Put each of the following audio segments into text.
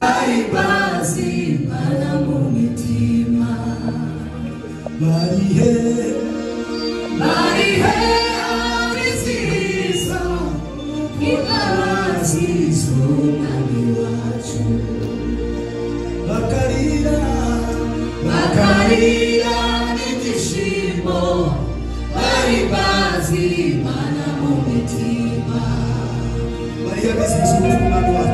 bahimbaza imana mu mitima bari he bari he abizihiza imbabazi z'umwami wacu bakarira bakarira n'ibyishimo bahimbaza imana mu mitima bari he bizihiza wacu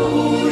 amor.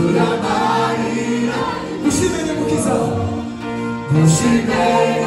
주라 말이라. 무심해 행복해서 무심해.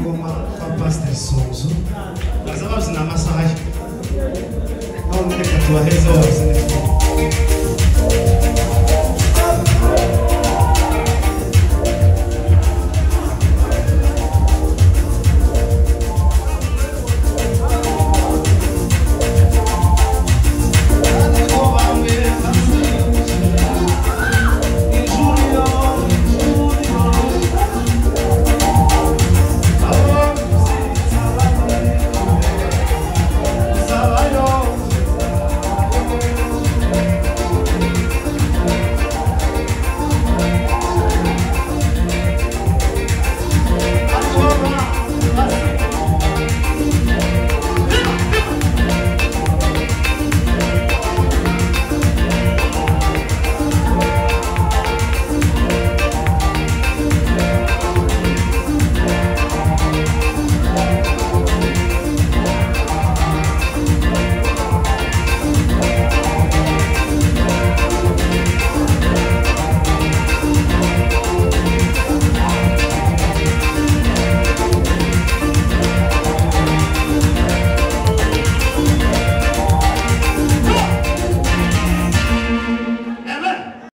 ngoma kapaster sonzo baza bazina amasaha ye aho mureka tubaheze wazine né?